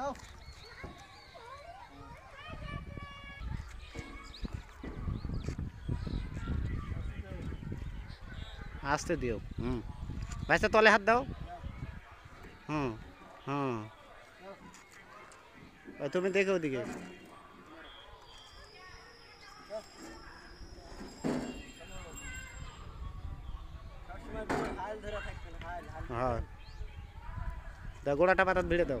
দাও। আসতে দিও হুম। ভাইসা তলে হাত দাও। হুম হুম। তুমি দেখো ওদিকে। হ্যাঁ। গোড়াটা পাতাত ভিড়ে দাও।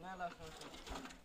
না।